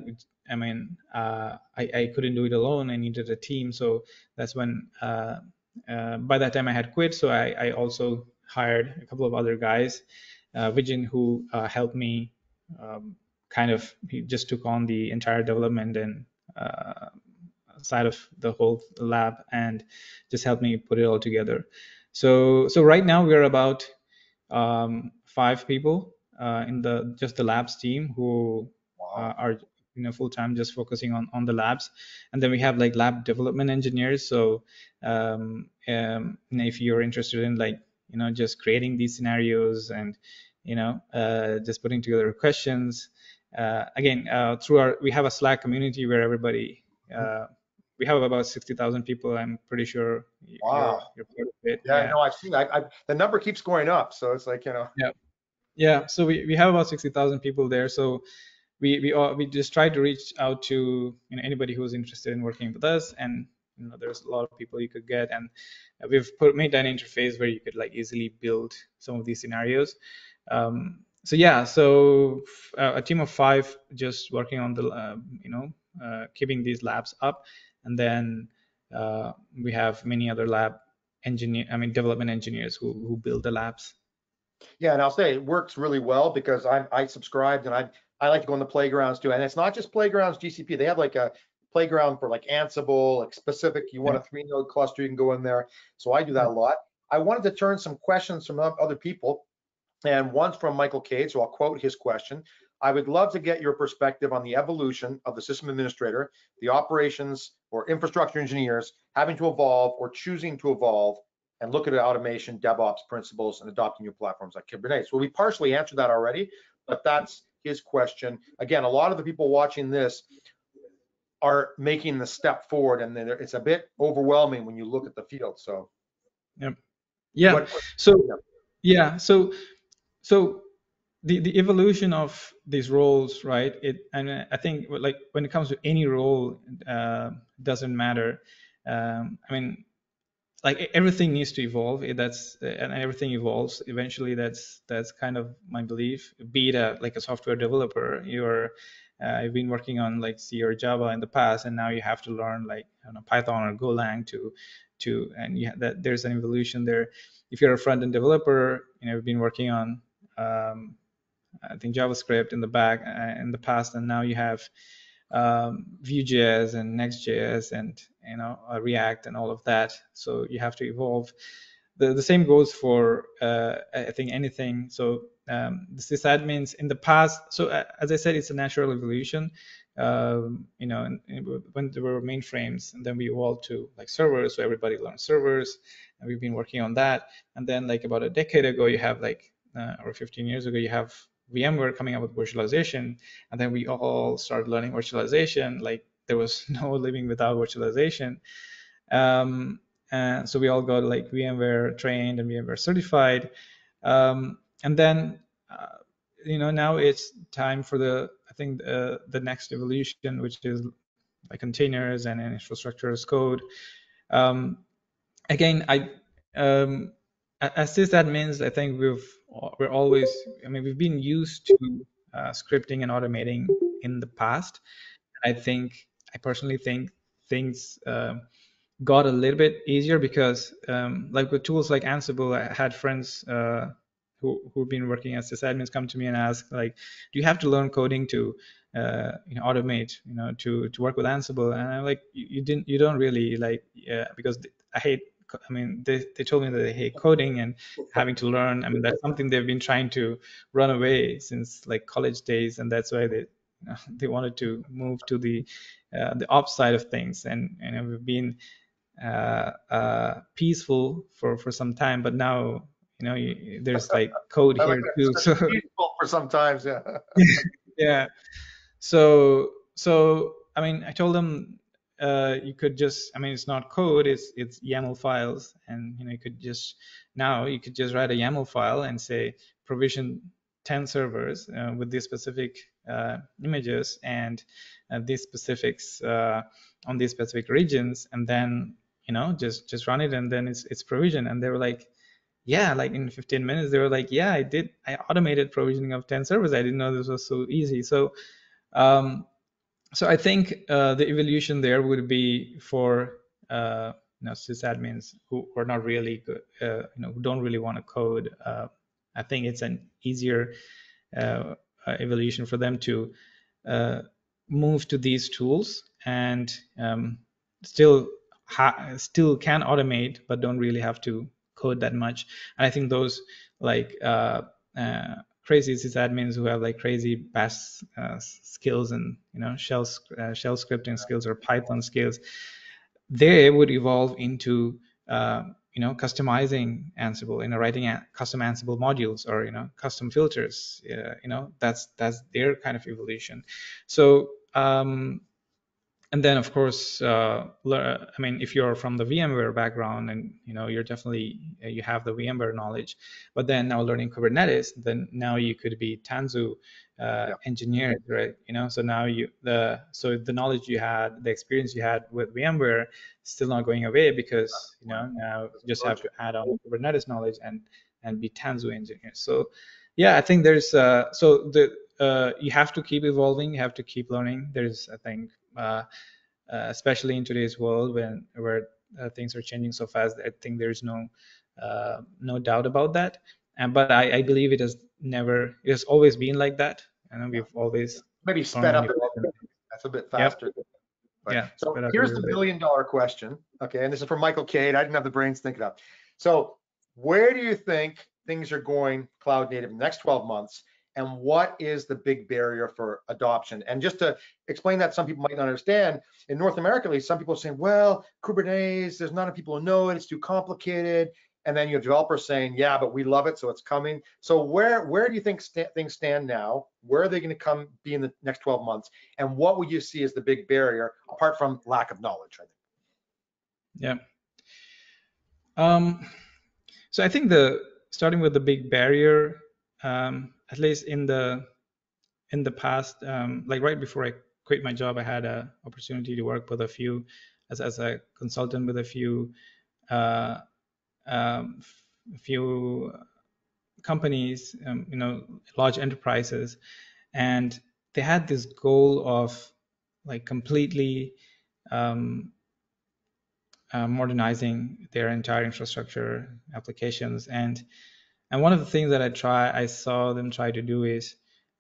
I mean uh, I, I, couldn't do it alone. I needed a team, so that's when uh, uh, by that time I had quit. So I, I also hired a couple of other guys uh, Vijin, who uh, helped me um, kind of, he just took on the entire development and uh, side of the whole lab and just helped me put it all together. So, so right now we're about um, five people uh, in the just the labs team who uh, are you know full time just focusing on on the labs and then we have like lab development engineers so um, um, if you're interested in like you know just creating these scenarios and you know, uh, just putting together questions. Uh, again, uh, through our, we have a Slack community where everybody, uh, we have about 60,000 people. I'm pretty sure wow. you're, you're part of it. Yeah, yeah. no, I've seen that. I, the number keeps going up. So it's like, you know. Yeah. Yeah. So we, we have about 60,000 people there. So we, we, all, we just try to reach out to you know, anybody who's interested in working with us and you know there's a lot of people you could get. And we've put made an interface where you could like easily build some of these scenarios. Um, so yeah, so uh, a team of five just working on the, uh, you know, uh, keeping these labs up, and then uh, we have many other lab engineer, I mean, development engineers who who build the labs. Yeah, and I'll say it works really well because I I subscribed and I I like to go on the playgrounds too, and it's not just playgrounds GCP. They have like a playground for like Ansible, like specific. You want a three node cluster, you can go in there. So I do that a mm. lot. I wanted to turn some questions from other people and one's from Michael Cade, so I'll quote his question. I would love to get your perspective on the evolution of the system administrator, the operations or infrastructure engineers having to evolve or choosing to evolve and look at automation, DevOps principles, and adopting new platforms like Kubernetes. Well, we partially answered that already, but that's his question. Again, a lot of the people watching this are making the step forward, and it's a bit overwhelming when you look at the field. So, yep. yeah. What, so, yeah. yeah. So so the the evolution of these roles right it and i think like when it comes to any role uh, doesn't matter um, i mean like everything needs to evolve. That's and everything evolves. Eventually that's that's kind of my belief. Be it a, like a software developer you're uh, you've been working on like c or java in the past and now you have to learn like know, python or golang to to and yeah that there's an evolution there. If you're a front end developer you know you've been working on um, I think JavaScript in the back uh, in the past, and now you have um, Vue.js and Next.js and you know uh, React and all of that. So you have to evolve. The, the same goes for uh, I think anything. So um, the sysadmins in the past. So uh, as I said, it's a natural evolution. Um, you know, and, and when there were mainframes, and then we evolved to like servers, so everybody learned servers, and we've been working on that. And then like about a decade ago, you have like uh, or 15 years ago, you have VMware coming up with virtualization, and then we all started learning virtualization. Like there was [laughs] no living without virtualization. Um, and so we all got like VMware trained and VMware certified. Um, and then, uh, you know, now it's time for the, I think uh, the next evolution, which is like containers and, infrastructure as code. Um, again, I, um, as sysadmins, I think we've, we're always, I mean, we've been used to uh, scripting and automating in the past. I think, I personally think things, uh, got a little bit easier because um, like with tools like Ansible, I had friends uh, who who've been working as sysadmins come to me and ask like, do you have to learn coding to uh, you know automate you know to to work with Ansible? And I'm like, you, you didn't you don't really like yeah because I hate. I mean, they, they told me that they hate coding and having to learn. I mean, that's something they've been trying to run away since like college days, and that's why they you [laughs] know, they wanted to move to the uh, the ops side of things. And know, we've been uh, uh, peaceful for for some time, but now you know you, there's like [laughs] code here too. So peaceful for some times, yeah. [laughs] yeah. So so I mean, I told them uh, you could just I mean it's not code, it's it's YAML files, and you know you could just now you could just write a YAML file and say provision 10 servers uh, with these specific uh, images and uh, these specifics uh, on these specific regions, and then you know just just run it and then it's it's provision and they were like yeah like in 15 minutes they were like yeah i did i automated provisioning of 10 servers. I didn't know this was so easy. So um so i think uh, the evolution there would be for uh you know sysadmins who are not really good uh, you know who don't really want to code uh, i think it's an easier uh, uh evolution for them to uh, move to these tools and um, still still can automate, but don't really have to code that much. And I think those like uh, uh, crazy sysadmins who have like crazy bash uh, skills and you know shell uh, shell scripting skills or Python skills, they would evolve into uh, you know customizing Ansible, you know writing custom Ansible modules or you know custom filters. you know that's that's their kind of evolution. So um, and then of course uh, i mean if you're from the vmware background and you know you're definitely uh, you have the vmware knowledge but then now learning kubernetes then now you could be tanzu uh, yeah. engineer right? You know so now you the so the knowledge you had the experience you had with vmware still not going away because you know now you just have to add on kubernetes knowledge and and be tanzu engineer. So yeah i think there's uh so the uh, you have to keep evolving you have to keep learning. There's i think uh, uh, especially in today's world when where uh, things are changing so fast. I think there's no no doubt about that. And but I, I believe it has never it has always been like that. And we've always maybe sped up. That's a bit faster. Yep. But, yeah. So here's the billion dollar question. Okay, and this is from Michael Cade. I didn't have the brains to think it up. So where do you think things are going cloud native in the next 12 months? And what is the big barrier for adoption? And just to explain that, some people might not understand. In North America, at least, some people are saying, well, Kubernetes, there's not enough people who know it, it's too complicated. And then you have developers saying, yeah, but we love it, so it's coming. So where where do you think st things stand now? Where are they going to come be in the next 12 months? And what would you see as the big barrier, apart from lack of knowledge? I think. Yeah. Um, so I think the starting with the big barrier um, at least in the in the past, um, like right before I quit my job, I had an opportunity to work with a few as as a consultant with a few uh, um, few companies, um, you know, large enterprises, and they had this goal of like completely um, uh, modernizing their entire infrastructure applications. And and one of the things that I try, I saw them try to do is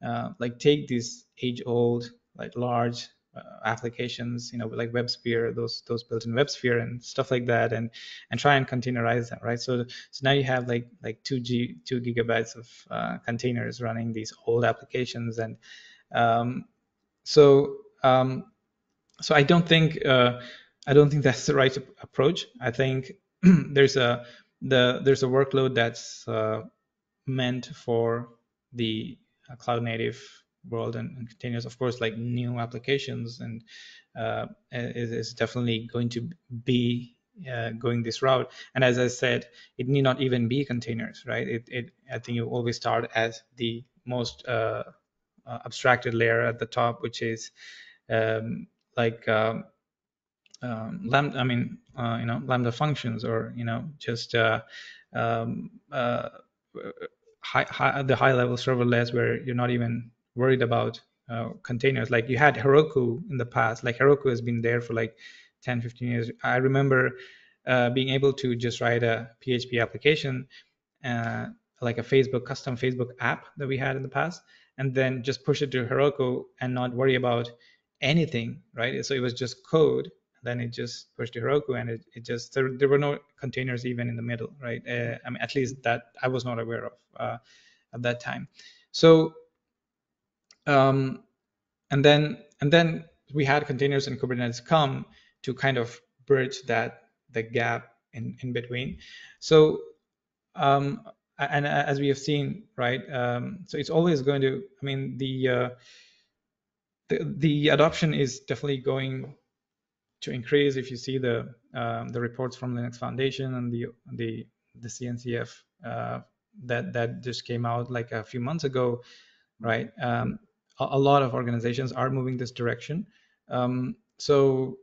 uh, like take these age-old, like large uh, applications, you know, like WebSphere, those those built in WebSphere and stuff like that, and and try and containerize them, right? So so now you have like like two G two gigabytes of uh, containers running these old applications, and um, so um, so I don't think uh, I don't think [laughs] that's the right approach. I think [clears throat] there's a the there's a workload that's uh, meant for the uh, cloud native world and, and, containers of course like new applications and uh, is, is, definitely going to be uh, going this route. And as I said, it need not even be containers, right? It, it I think you always start as the most uh, uh, abstracted layer at the top, which is um, like um, um, lambda. I mean, uh, you know, lambda functions, or you know, just uh, um, uh, high, high, the high level serverless where you're not even worried about uh, containers. Like you had Heroku in the past. Like Heroku has been there for like 10, 15 years. I remember uh, being able to just write a PHP application, uh, like a Facebook custom Facebook app that we had in the past, and then just push it to Heroku and not worry about anything, right? So it was just code. Then it just pushed to Heroku, and it, it just there, there were no containers even in the middle, right? Uh, I mean, at least that I was not aware of uh, at that time. So um, and then and then we had containers and Kubernetes come to kind of bridge that the gap in in between. So um, and as we have seen, right? Um, so it's always going to. I mean, the, uh, the the adoption is definitely going to increase. If you see the um, the reports from Linux Foundation and the the the CNCF uh, that that just came out like a few months ago, right? Um, a, lot of organizations are moving this direction. Um, so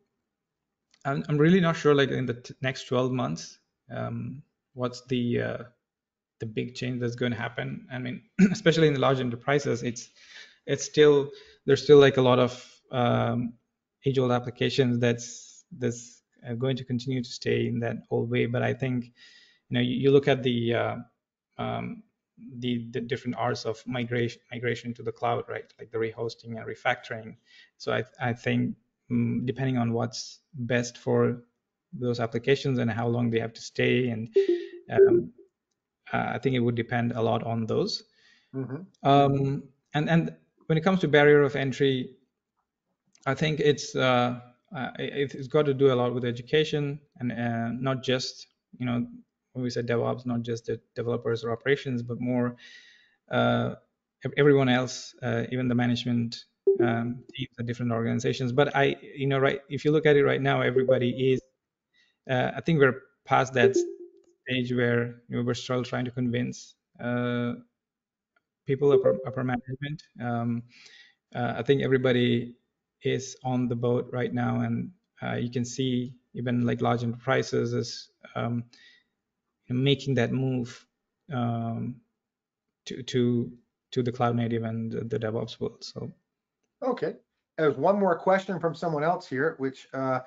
I'm, I'm really not sure, like in the next 12 months, um, what's the uh, the big change that's going to happen. I mean, [clears throat] especially in the large enterprises, it's it's still there's still like a lot of um, age-old applications that's that's uh, going to continue to stay in that old way. But I think you know you, you look at the uh, um, the, the different R's of migration migration to the cloud, right? Like the rehosting and refactoring. So I, I think um, depending on what's best for those applications and how long they have to stay, and um, uh, I think it would depend a lot on those. Mm-hmm. Um, and and when it comes to barrier of entry, I think it's uh, uh, it's got to do a lot with education and uh, not just you know when we say DevOps, not just the developers or operations, but more uh, everyone else, uh, even the management um, teams at different organizations. But I, you know, right, if you look at it right now, everybody is. Uh, I think we're past that stage where you know, we're still trying to convince people upper, upper management. Um, I think everybody is on the boat right now, and uh, you can see even like large enterprises is um, making that move um, to to to the cloud native and the DevOps world. So, okay. There's one more question from someone else here, which uh,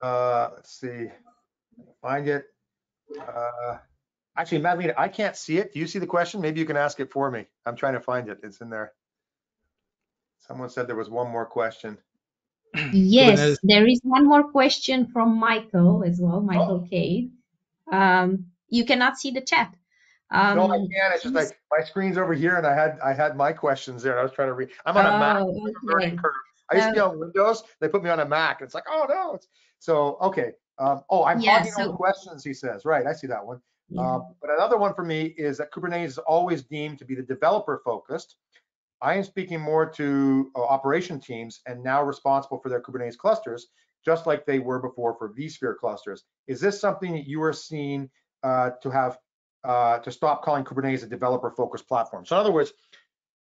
uh, let's see, find it. Uh, actually, Madeline, I can't see it. Do you see the question? Maybe you can ask it for me. I'm trying to find it. It's in there. Someone said there was one more question. Yes, there is one more question from Michael as well, Michael oh. Cade. Um, you cannot see the chat. Um, no, I can. It's just like my screen's over here, and I had I had my questions there, and I was trying to read. I'm on a Mac, oh, okay. learning curve. I used to be on Windows. They put me on a Mac. It's like, oh no. It's, so okay. Um, oh, I'm yeah, hogging so, questions. He says, right. I see that one. Yeah. Um, but another one for me is that Kubernetes is always deemed to be the developer focused. I am speaking more to uh, operation teams and now responsible for their Kubernetes clusters, just like they were before for vSphere clusters. Is this something that you are seeing uh, to have uh, to stop calling Kubernetes a developer-focused platform. So in other words,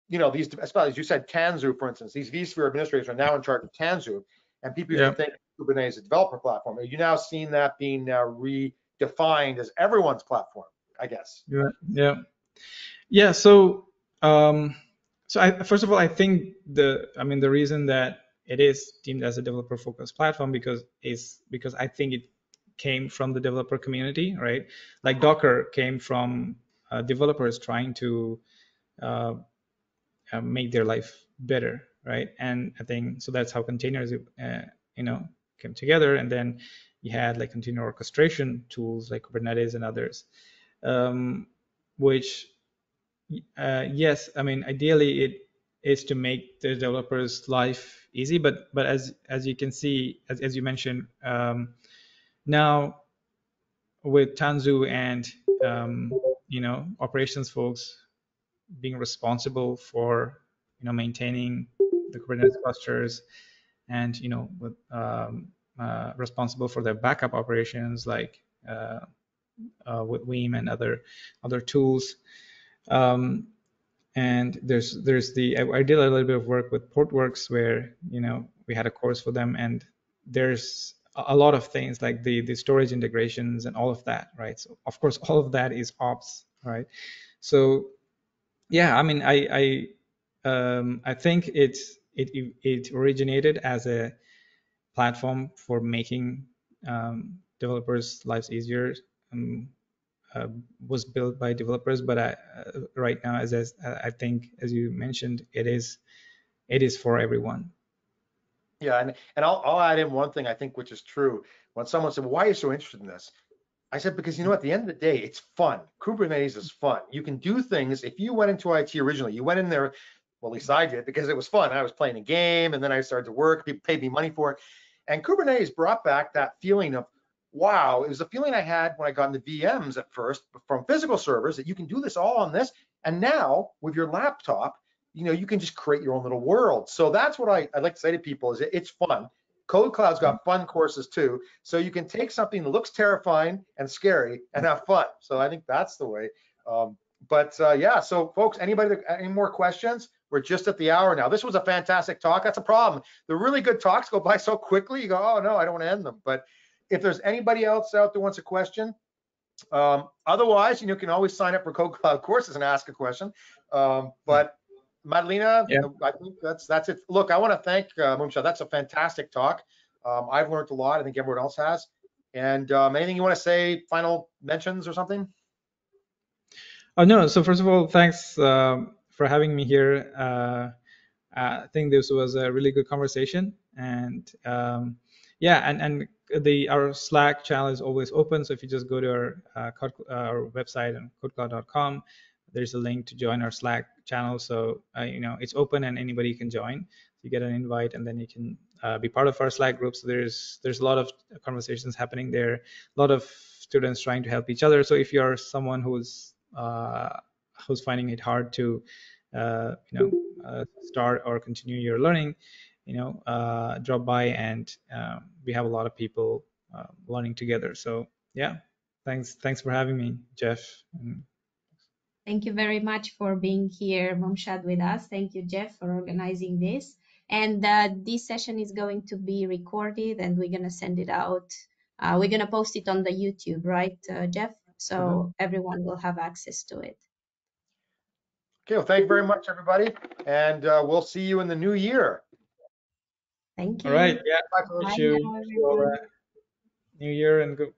you know, these, as you said, Tanzu, for instance, these vSphere administrators are now in charge of Tanzu, and people to think Kubernetes is a developer platform. Are you now seeing that being now redefined as everyone's platform? I guess. Yeah, yeah, yeah. So, um, so I, first of all, I think the, I mean, the reason that it is deemed as a developer-focused platform because is because I think it came from the developer community, right? Like Docker came from uh, developers trying to uh, uh, make their life better, right? And I think so that's how containers, uh, you know, came together. And then you had like container orchestration tools like Kubernetes and others, um, which, uh, yes, I mean, ideally it is to make the developers' life easy, but but as as you can see, as, as you mentioned. Um, now, with Tanzu and um, you know operations folks being responsible for you know maintaining the Kubernetes clusters and you know with um, uh, responsible for their backup operations like uh, uh, with Veeam and other other tools. Um, and there's there's the I, I, did a little bit of work with Portworx where you know we had a course for them, and there's a lot of things like the the storage integrations and all of that, right? So of course all of that is ops, right? So yeah, I mean I I um, I think it's it it originated as a platform for making um, developers' lives easier. Um, uh, was built by developers, but I, uh, right now, as, as I think, as you mentioned, it is it is for everyone. Yeah, and and I'll I'll add in one thing I think which is true. When someone said, "Why are you so interested in this?" I said, because you know, at the end of the day, it's fun. Kubernetes is fun. You can do things. If you went into IT originally, you went in there. Well, at least I did because it was fun. I was playing a game, and then I started to work. People paid me money for it, and Kubernetes brought back that feeling of wow, it was a feeling I had when I got into VMs at first from physical servers that you can do this all on this. And now with your laptop, you know, you can just create your own little world. So that's what I, I like to say to people is it's fun. KodeKloud's got fun courses too. So you can take something that looks terrifying and scary and have fun. So I think that's the way. Um, but uh, yeah, so folks, anybody, any more questions? We're just at the hour now. This was a fantastic talk. That's a problem. The really good talks go by so quickly. You go, oh no, I don't want to end them. But if there's anybody else out there wants a question, um, otherwise, you know, you can always sign up for KodeKloud courses and ask a question. Um, but Madalena, yeah. I think that's that's it. Look, I want to thank uh, Mumshad. That's a fantastic talk. Um, I've learned a lot. I think everyone else has. And um, anything you want to say? Final mentions or something? Oh no. So first of all, thanks um, for having me here. Uh, I think this was a really good conversation, and um, yeah, and and the our Slack channel is always open. So if you just go to our uh, uh, our website and kodekloud.com, there's a link to join our Slack channel. So uh, you know it's open and anybody can join. You get an invite and then you can uh, be part of our Slack group. So there's there's a lot of conversations happening there. A lot of students trying to help each other. So if you're someone who's uh, who's finding it hard to you know start or continue your learning, you know, uh, drop by and uh, we have a lot of people uh, learning together. So yeah, thanks. Thanks for having me, Geoff. Thank you very much for being here, Mumshad, with us. Thank you, Geoff, for organizing this. And uh, this session is going to be recorded and we're going to send it out. Uh, we're going to post it on the YouTube, right, uh, Geoff? So mm -hmm. everyone will have access to it. Okay, well, thank you very much, everybody. And we'll see you in the new year. Thank you. All right. Yeah. Bye, Bye you. New Year and good